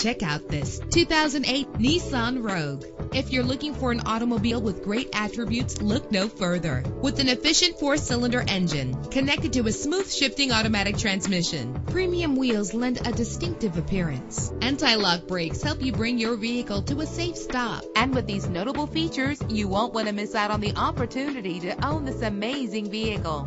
Check out this 2008 Nissan Rogue. If you're looking for an automobile with great attributes, look no further. With an efficient four-cylinder engine connected to a smooth shifting automatic transmission, premium wheels lend a distinctive appearance. Anti-lock brakes help you bring your vehicle to a safe stop. And with these notable features, you won't want to miss out on the opportunity to own this amazing vehicle